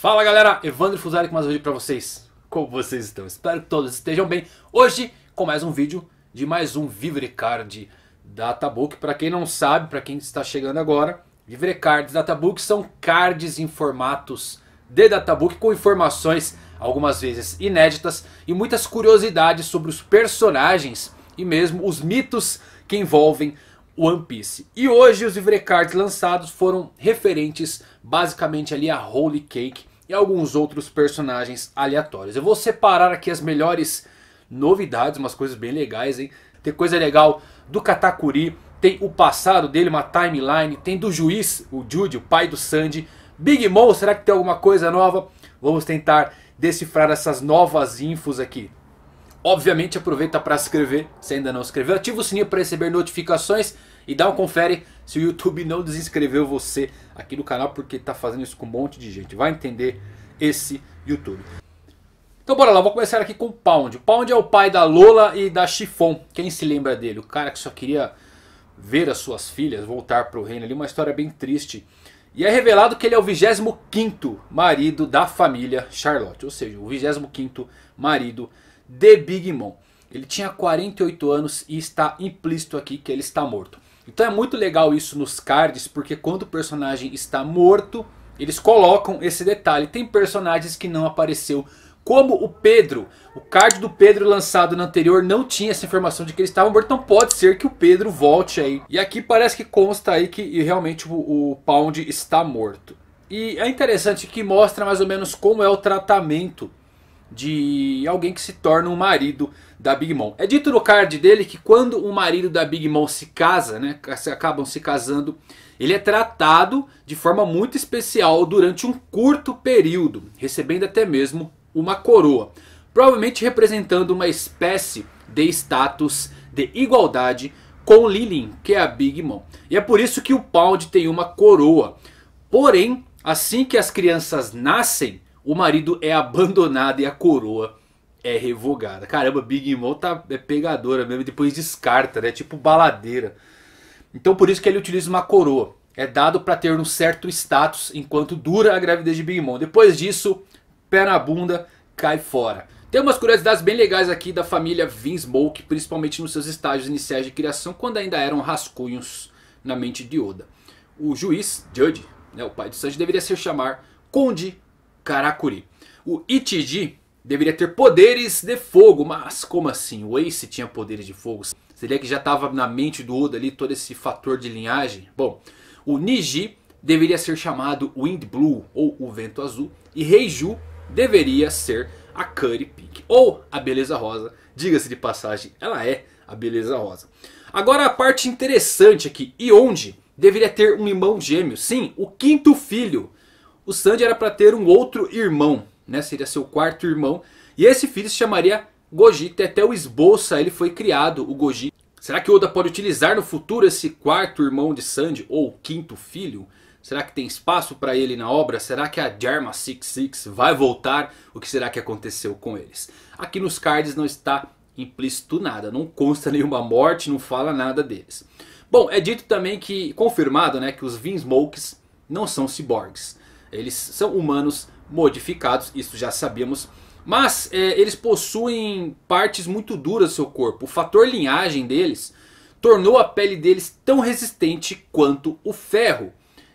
Fala galera, Evandro Fusari com mais um vídeo pra vocês. Como vocês estão? Espero que todos estejam bem. Hoje com mais um vídeo de mais um Vivrecard Databook. Para quem não sabe, para quem está chegando agora, Vivrecards Databook são cards em formatos de Databook com informações algumas vezes inéditas e muitas curiosidades sobre os personagens e mesmo os mitos que envolvem One Piece. E hoje os Vivrecards lançados foram referentes basicamente ali a Holy Cake e alguns outros personagens aleatórios. Eu vou separar aqui as melhores novidades, umas coisas bem legais, hein? Tem coisa legal do Katakuri, tem o passado dele, uma timeline, tem do juiz, o Jude, o pai do Sandy. Big Mom, será que tem alguma coisa nova? Vamos tentar decifrar essas novas infos aqui. Obviamente aproveita para se inscrever se ainda não se inscreveu. Ativa o sininho para receber notificações e dá um confere se o YouTube não desinscreveu você aqui no canal. Porque está fazendo isso com um monte de gente. Vai entender esse YouTube. Então bora lá, vou começar aqui com o Pound. O Pound é o pai da Lola e da Chiffon. Quem se lembra dele? O cara que só queria ver as suas filhas voltar para o reino ali. Uma história bem triste. E é revelado que ele é o 25º marido da família Charlotte. Ou seja, o 25º marido de Big Mom. Ele tinha 48 anos e está implícito aqui que ele está morto. Então é muito legal isso nos cards, porque quando o personagem está morto, eles colocam esse detalhe. Tem personagens que não apareceu, como o Pedro. O card do Pedro lançado no anterior não tinha essa informação de que ele estava morto, então pode ser que o Pedro volte aí. E aqui parece que consta aí que realmente o, o Pound está morto. E é interessante que mostra mais ou menos como é o tratamento de alguém que se torna um marido da Big Mom. É dito no card dele que quando o marido da Big Mom se casa, né, acabam se casando, ele é tratado de forma muito especial durante um curto período, recebendo até mesmo uma coroa. Provavelmente representando uma espécie de status de igualdade com Lilin, que é a Big Mom. E é por isso que o Pound tem uma coroa. Porém, assim que as crianças nascem, o marido é abandonado e a coroa é revogada. Caramba, Big Mom tá, é pegadora mesmo, depois descarta, né? Tipo baladeira. Então por isso que ele utiliza uma coroa. É dado para ter um certo status enquanto dura a gravidez de Big Mom. Depois disso, pé na bunda, cai fora. Tem umas curiosidades bem legais aqui da família Vinsmoke, principalmente nos seus estágios iniciais de criação, quando ainda eram rascunhos na mente de Oda. O juiz, Judge, né, o pai do Sanji, deveria se chamar Conde Karakuri. O Ichiji deveria ter poderes de fogo, mas como assim? O Ace tinha poderes de fogo? Seria que já estava na mente do Oda ali todo esse fator de linhagem? Bom, o Niji deveria ser chamado Wind Blue ou o Vento Azul. E Reiju deveria ser a Curry Pink ou a Beleza Rosa. Diga-se de passagem, ela é a Beleza Rosa. Agora a parte interessante aqui, e onde deveria ter um irmão gêmeo. Sim, o quinto filho o Sanji era para ter um outro irmão, né? Seria seu quarto irmão. E esse filho se chamaria Goji. Até o esboço, ele foi criado, o Goji. Será que Oda pode utilizar no futuro esse quarto irmão de Sanji? Ou quinto filho? Será que tem espaço para ele na obra? Será que a Jarma 66 vai voltar? O que será que aconteceu com eles? Aqui nos cards não está implícito nada. Não consta nenhuma morte, não fala nada deles. Bom, é dito também que, confirmado, né, que os Vinsmokes não são ciborgues. Eles são humanos modificados, isso já sabíamos. Mas é, eles possuem partes muito duras do seu corpo. O fator linhagem deles tornou a pele deles tão resistente quanto o ferro.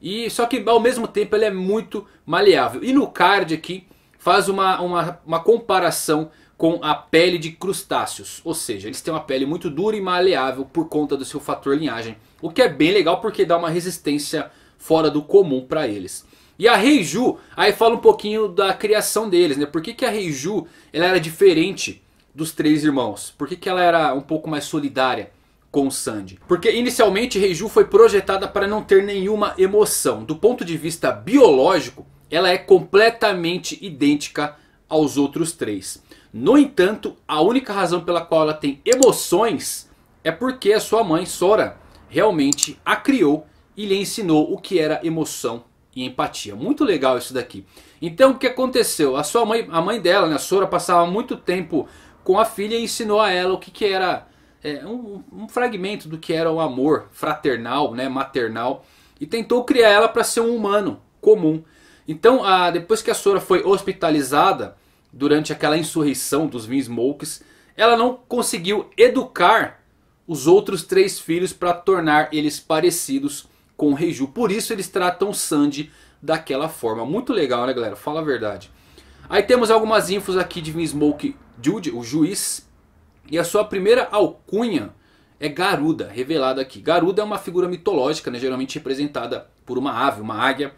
E Só que ao mesmo tempo ele é muito maleável. E no card aqui faz uma, uma, uma comparação com a pele de crustáceos. Ou seja, eles têm uma pele muito dura e maleável por conta do seu fator linhagem. O que é bem legal porque dá uma resistência fora do comum para eles. E a Reiju, aí fala um pouquinho da criação deles, né? Por que, que a Reiju ela era diferente dos três irmãos? Por que, que ela era um pouco mais solidária com o Sandy? Porque inicialmente Reiju foi projetada para não ter nenhuma emoção. Do ponto de vista biológico, ela é completamente idêntica aos outros três. No entanto, a única razão pela qual ela tem emoções é porque a sua mãe, Sora, realmente a criou e lhe ensinou o que era emoção e empatia. Muito legal isso daqui. Então o que aconteceu? A sua mãe, a mãe dela, né, a Sora, passava muito tempo com a filha e ensinou a ela o que, que era é, um, um, fragmento do que era o amor fraternal, né, maternal. E tentou criar ela para ser um humano comum. Então, a, depois que a Sora foi hospitalizada durante aquela insurreição dos Vinsmokes, ela não conseguiu educar os outros três filhos para tornar eles parecidos com o Reiju. Por isso eles tratam o Sanji daquela forma. Muito legal, né, galera? Fala a verdade. Aí temos algumas infos aqui de Vinsmoke Jude, o juiz. E a sua primeira alcunha é Garuda, revelada aqui. Garuda é uma figura mitológica, né, geralmente representada por uma ave, uma águia.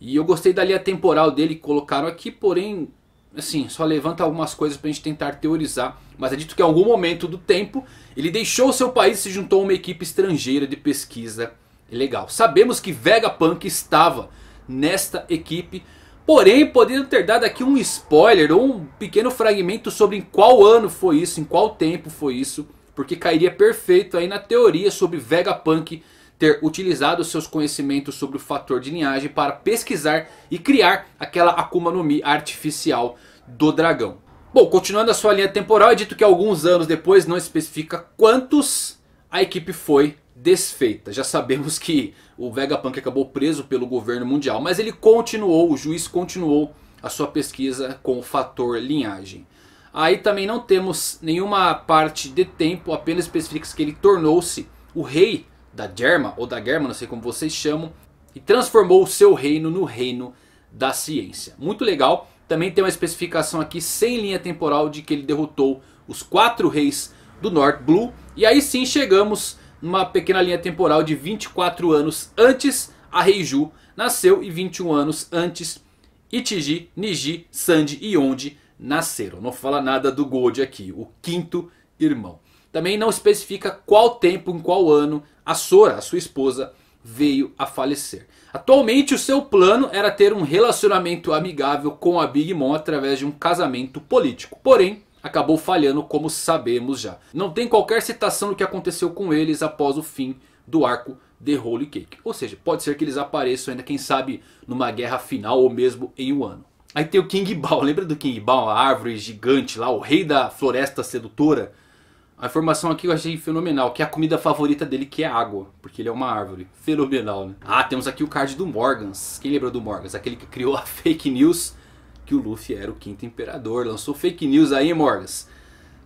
E eu gostei da linha temporal dele que colocaram aqui, porém, assim, só levanta algumas coisas pra gente tentar teorizar. Mas é dito que em algum momento do tempo, ele deixou seu país e se juntou a uma equipe estrangeira de pesquisa legal. Sabemos que Vegapunk estava nesta equipe. Porém, poderiam ter dado aqui um spoiler ou um pequeno fragmento sobre em qual ano foi isso, em qual tempo foi isso. Porque cairia perfeito aí na teoria sobre Vegapunk ter utilizado seus conhecimentos sobre o fator de linhagem para pesquisar e criar aquela Akuma no Mi artificial do dragão. Bom, continuando a sua linha temporal, é dito que alguns anos depois, não especifica quantos, a equipe foi desfeita. Já sabemos que o Vegapunk acabou preso pelo governo mundial, mas ele continuou, o juiz continuou a sua pesquisa com o fator linhagem. Aí também não temos nenhuma parte de tempo, apenas especifica que ele tornou-se o rei da Germa, ou da Germa, não sei como vocês chamam, e transformou o seu reino no reino da ciência. Muito legal, também tem uma especificação aqui sem linha temporal de que ele derrotou os quatro reis do North Blue. E aí sim chegamos numa pequena linha temporal de 24 anos antes a Reiju nasceu e 21 anos antes Ichiji, Niji, Sanji e Onde nasceram. Não fala nada do Gold aqui, o quinto irmão. Também não especifica qual tempo, em qual ano a Sora, a sua esposa, veio a falecer. Atualmente o seu plano era ter um relacionamento amigável com a Big Mom através de um casamento político. Porém, acabou falhando como sabemos já. Não tem qualquer citação do que aconteceu com eles após o fim do arco The Holy Cake. Ou seja, pode ser que eles apareçam ainda, quem sabe, numa guerra final ou mesmo em um ano. Aí tem o King Bao, lembra do King Bao, a árvore gigante lá, o rei da floresta sedutora? A informação aqui eu achei fenomenal, que é a comida favorita dele que é água, porque ele é uma árvore. Fenomenal, né? Ah, temos aqui o card do Morgans. Quem lembra do Morgans? Aquele que criou a fake news que o Luffy era o quinto imperador. Lançou fake news aí, Morgans.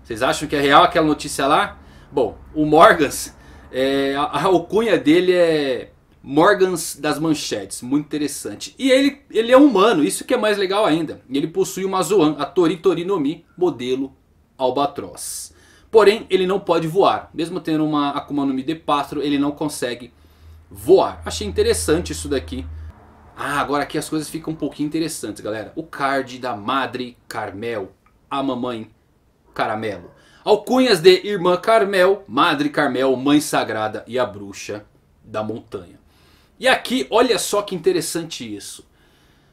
Vocês acham que é real aquela notícia lá? Bom, o Morgans, é, a, alcunha dele é Morgans das Manchetes, muito interessante. E ele, ele é humano, isso que é mais legal ainda. Ele possui uma Zoan, a Tori no Mi, modelo Albatroz. Porém, ele não pode voar. Mesmo tendo uma Akuma no Mi de pássaro, ele não consegue voar. Achei interessante isso daqui. Ah, agora aqui as coisas ficam um pouquinho interessantes, galera. O card da Madre Carmel, a mamãe Caramelo. Alcunhas de Irmã Carmel, Madre Carmel, Mãe Sagrada e a Bruxa da Montanha. E aqui, olha só que interessante isso.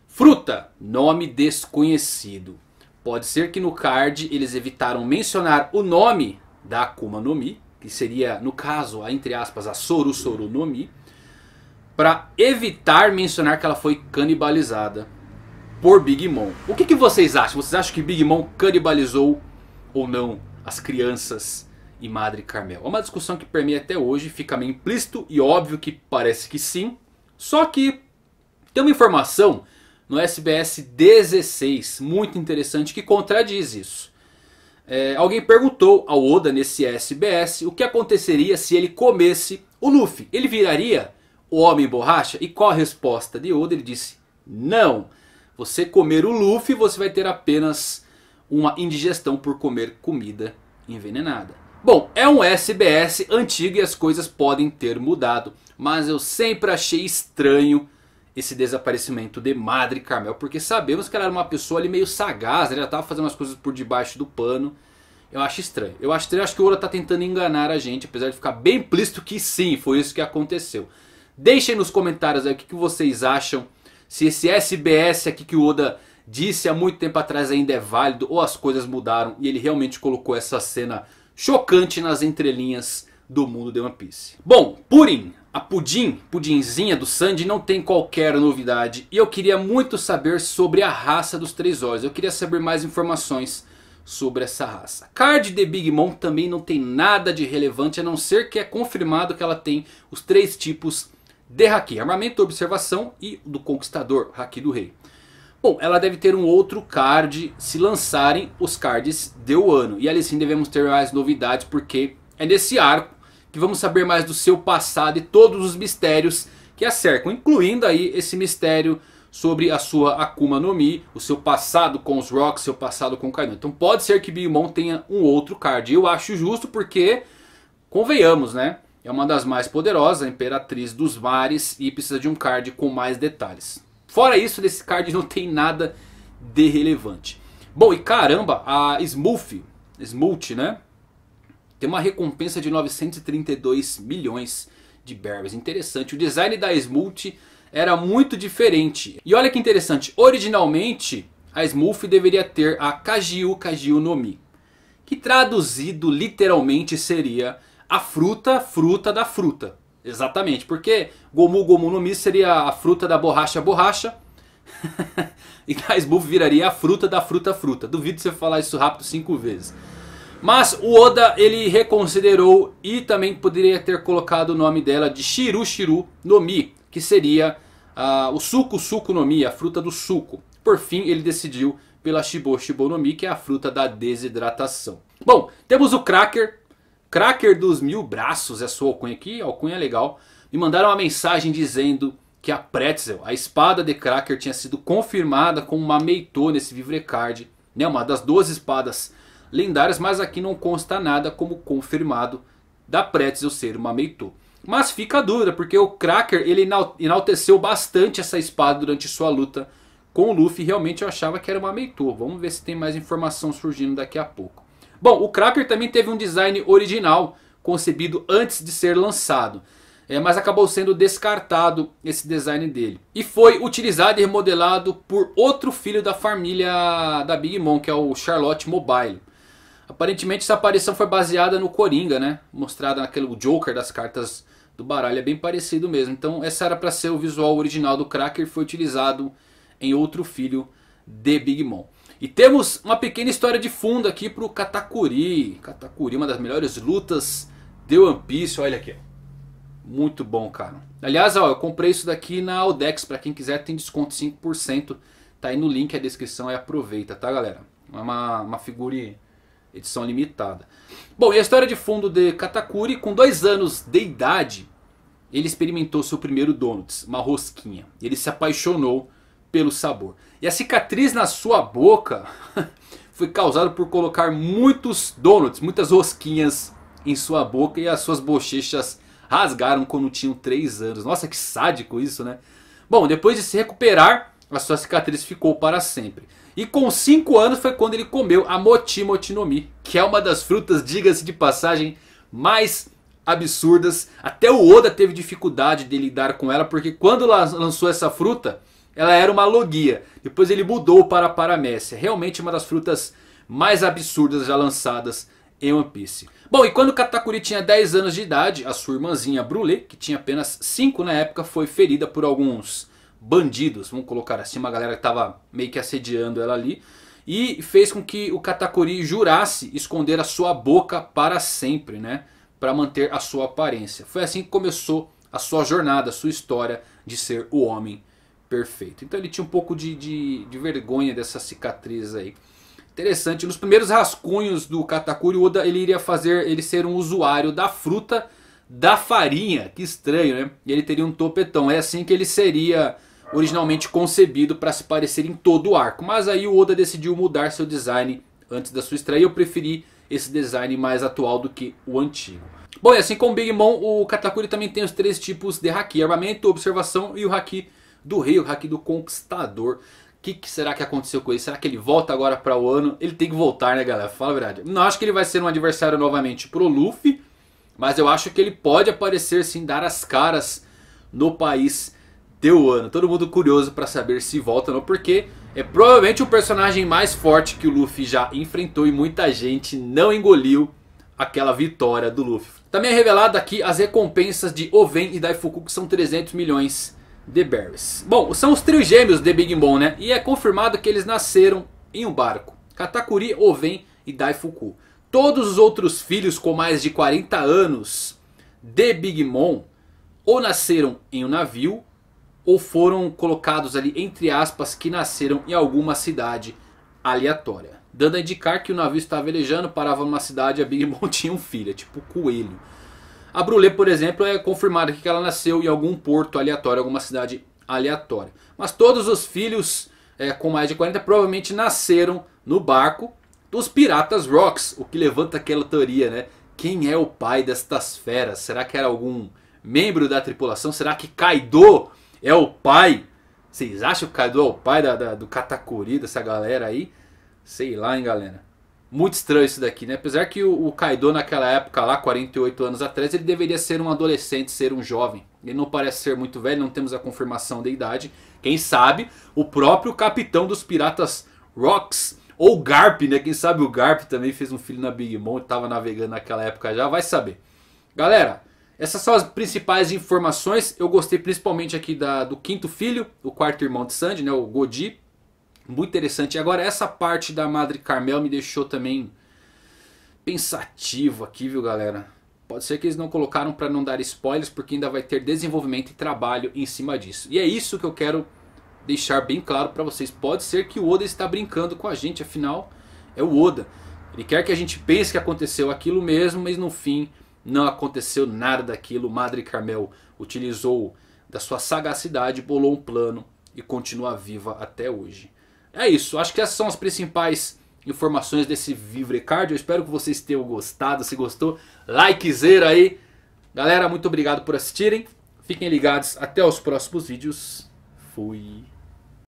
Fruta, nome desconhecido. Pode ser que no card eles evitaram mencionar o nome da Akuma no Mi. Que seria, no caso, a, entre aspas, a Soru Soru no Mi. Para evitar mencionar que ela foi canibalizada por Big Mom. O que, que vocês acham? Vocês acham que Big Mom canibalizou ou não as crianças e Madre Carmel. É uma discussão que permeia até hoje, fica meio implícito e óbvio que parece que sim. Só que tem uma informação no SBS 16 muito interessante que contradiz isso. É, alguém perguntou ao Oda nesse SBS o que aconteceria se ele comesse o Luffy. Ele viraria o Homem Borracha? E qual a resposta de Oda? Ele disse, não. Você comer o Luffy você vai ter apenas uma indigestão por comer comida envenenada. Bom, é um SBS antigo e as coisas podem ter mudado. Mas eu sempre achei estranho esse desaparecimento de Madre Carmel. Porque sabemos que ela era uma pessoa ali meio sagaz. Ela estava fazendo as coisas por debaixo do pano. Eu acho estranho. Eu acho estranho, acho que o Oda está tentando enganar a gente. Apesar de ficar bem implícito que sim, foi isso que aconteceu. Deixem nos comentários aí o que, que vocês acham. Se esse SBS aqui que o Oda disse há muito tempo atrás ainda é válido. Ou as coisas mudaram e ele realmente colocou essa cena chocante nas entrelinhas do mundo de One Piece. Bom, Purim, a Pudim, Pudinzinha do Sandy não tem qualquer novidade. E eu queria muito saber sobre a raça dos Três Olhos. Eu queria saber mais informações sobre essa raça. Card de Big Mom também não tem nada de relevante a não ser que é confirmado que ela tem os três tipos de Haki. Armamento, Observação e do Conquistador, Haki do Rei. Bom, ela deve ter um outro card se lançarem os cards de ano. E ali sim devemos ter mais novidades porque é nesse arco que vamos saber mais do seu passado e todos os mistérios que a cercam. Incluindo aí esse mistério sobre a sua Akuma no Mi, o seu passado com os Rocks, seu passado com o Kaido. Então pode ser que Big Mom tenha um outro card. Eu acho justo porque, convenhamos né, é uma das mais poderosas, a Imperatriz dos Mares e precisa de um card com mais detalhes. Fora isso, desse card não tem nada de relevante. Bom, e caramba, a Smooth, Smooth, né? Tem uma recompensa de 932 milhões de berries. Interessante, o design da Smooth era muito diferente. E olha que interessante, originalmente a Smooth deveria ter a Kajiu Kajiu no Mi. Que traduzido literalmente seria a fruta, fruta da fruta. Exatamente, porque Gomu Gomu no Mi seria a fruta da borracha borracha. e Smooth viraria a fruta da fruta fruta. Duvido você falar isso rápido cinco vezes. Mas o Oda ele reconsiderou e também poderia ter colocado o nome dela de Shiru Shiru no Mi. Que seria uh, o suco suco no Mi, a fruta do suco. Por fim ele decidiu pela Shibo Shibo no Mi, que é a fruta da desidratação. Bom, temos o Cracker. Cracker dos mil braços é sua alcunha aqui, alcunha é legal. Me mandaram uma mensagem dizendo que a Pretzel, a espada de Cracker, tinha sido confirmada como uma Meitô nesse Vivrecard. Né, uma das duas espadas lendárias, mas aqui não consta nada como confirmado da Pretzel ser uma Meitô. Mas fica a dúvida, porque o Cracker ele enalteceu bastante essa espada durante sua luta com o Luffy. Realmente eu achava que era uma Meitor. Vamos ver se tem mais informação surgindo daqui a pouco. Bom, o Cracker também teve um design original concebido antes de ser lançado. É, mas acabou sendo descartado esse design dele. E foi utilizado e remodelado por outro filho da família da Big Mom, que é o Charlotte Mobile. Aparentemente essa aparição foi baseada no Coringa, né? Mostrada naquele Joker das cartas do baralho. É bem parecido mesmo. Então essa era para ser o visual original do Cracker. Foi utilizado em outro filho de Big Mom. E temos uma pequena história de fundo aqui pro Katakuri. Katakuri, uma das melhores lutas de One Piece. Olha aqui. Muito bom, cara. Aliás, ó, eu comprei isso daqui na Audex. Para quem quiser tem desconto 5%. Tá aí no link, a descrição. E aproveita, tá galera? É uma, uma figura edição limitada. Bom, e a história de fundo de Katakuri, com dois anos de idade, ele experimentou seu primeiro donuts, uma rosquinha. Ele se apaixonou pelo sabor. E a cicatriz na sua boca foi causada por colocar muitos donuts, muitas rosquinhas em sua boca e as suas bochechas rasgaram quando tinham 3 anos. Nossa, que sádico isso, né? Bom, depois de se recuperar, a sua cicatriz ficou para sempre. E com 5 anos foi quando ele comeu a Moti Motinomi, que é uma das frutas, diga-se de passagem, mais absurdas. Até o Oda teve dificuldade de lidar com ela, porque quando lançou essa fruta, ela era uma logia. Depois ele mudou para a Paramécia. Realmente uma das frutas mais absurdas já lançadas em One Piece. Bom, e quando Katakuri tinha 10 anos de idade, a sua irmãzinha Brulé, que tinha apenas 5 na época, foi ferida por alguns bandidos, vamos colocar assim, uma galera que estava meio que assediando ela ali. E fez com que o Katakuri jurasse esconder a sua boca para sempre, né? Para manter a sua aparência. Foi assim que começou a sua jornada, a sua história de ser o homem perfeito. Então ele tinha um pouco de, de, de vergonha dessa cicatriz aí. Interessante, nos primeiros rascunhos do Katakuri, Oda ele iria fazer ele ser um usuário da fruta da farinha. Que estranho, né? E ele teria um topetão. É assim que ele seria originalmente concebido para se parecer em todo o arco. Mas aí o Oda decidiu mudar seu design antes da sua estreia. Eu preferi esse design mais atual do que o antigo. Bom, e assim como o Big Mom, o Katakuri também tem os três tipos de Haki. Armamento, observação e o Haki do rei, o Haki do conquistador. O que, que, será que aconteceu com ele? Será que ele volta agora para o ano? Ele tem que voltar, né galera? Fala a verdade. Não acho que ele vai ser um adversário novamente pro Luffy. Mas eu acho que ele pode aparecer sim, dar as caras no país deu ano. Todo mundo curioso para saber se volta ou não, porque é provavelmente o personagem mais forte que o Luffy já enfrentou e muita gente não engoliu aquela vitória do Luffy. Também é revelado aqui as recompensas de Oven e Daifuku, que são 300 milhões de berries. Bom, são os trigêmeos de Big Mom, né? E é confirmado que eles nasceram em um barco. Katakuri, Oven e Daifuku. Todos os outros filhos com mais de 40 anos de Big Mom ou nasceram em um navio ou foram colocados ali entre aspas que nasceram em alguma cidade aleatória. Dando a indicar que o navio estava velejando, parava numa cidade e a Big Mom tinha um filho, é tipo coelho. A Brulé, por exemplo, é confirmado que ela nasceu em algum porto aleatório, alguma cidade aleatória. Mas todos os filhos é, com mais de 40 provavelmente nasceram no barco dos Piratas Rocks. O que levanta aquela teoria, né? Quem é o pai destas feras? Será que era algum membro da tripulação? Será que Kaido é o pai? Vocês acham que Kaido é o pai da, da, do Katakuri, dessa galera aí? Sei lá, hein, galera. Muito estranho isso daqui, né? Apesar que o, Kaido naquela época lá, 48 anos atrás, ele deveria ser um adolescente, ser um jovem. Ele não parece ser muito velho, não temos a confirmação da idade. Quem sabe o próprio capitão dos piratas Rocks, ou Garp, né? Quem sabe o Garp também fez um filho na Big Mom, estava navegando naquela época já, vai saber. Galera, essas são as principais informações. Eu gostei principalmente aqui da, do quinto filho, o quarto irmão de Sandy, né? O Godi. Muito interessante. Agora essa parte da Madre Carmel me deixou também pensativo aqui, viu galera? Pode ser que eles não colocaram para não dar spoilers, porque ainda vai ter desenvolvimento e trabalho em cima disso. E é isso que eu quero deixar bem claro para vocês. Pode ser que o Oda está brincando com a gente, afinal é o Oda. Ele quer que a gente pense que aconteceu aquilo mesmo, mas no fim não aconteceu nada daquilo. Madre Carmel utilizou da sua sagacidade, bolou um plano e continua viva até hoje. É isso, acho que essas são as principais informações desse Vivre Card. Eu espero que vocês tenham gostado. Se gostou, likezera aí. Galera, muito obrigado por assistirem. Fiquem ligados. Até os próximos vídeos. Fui.